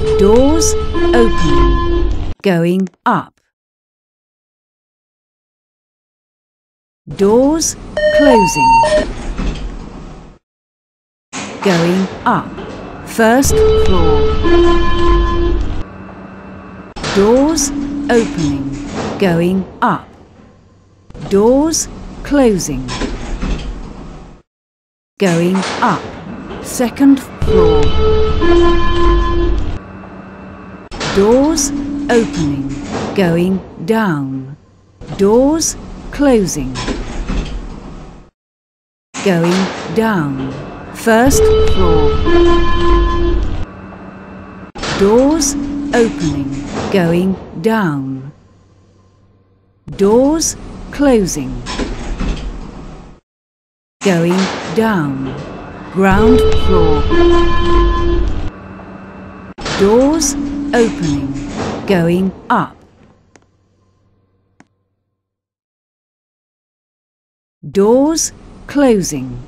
Doors opening, going up. Doors closing, going up. First floor. Doors opening, going up. Doors closing, going up. Second floor. Doors opening, going down. Doors closing, going down. First floor. Doors opening, going down. Doors closing, going down. Ground floor. Doors opening, going up. Doors closing,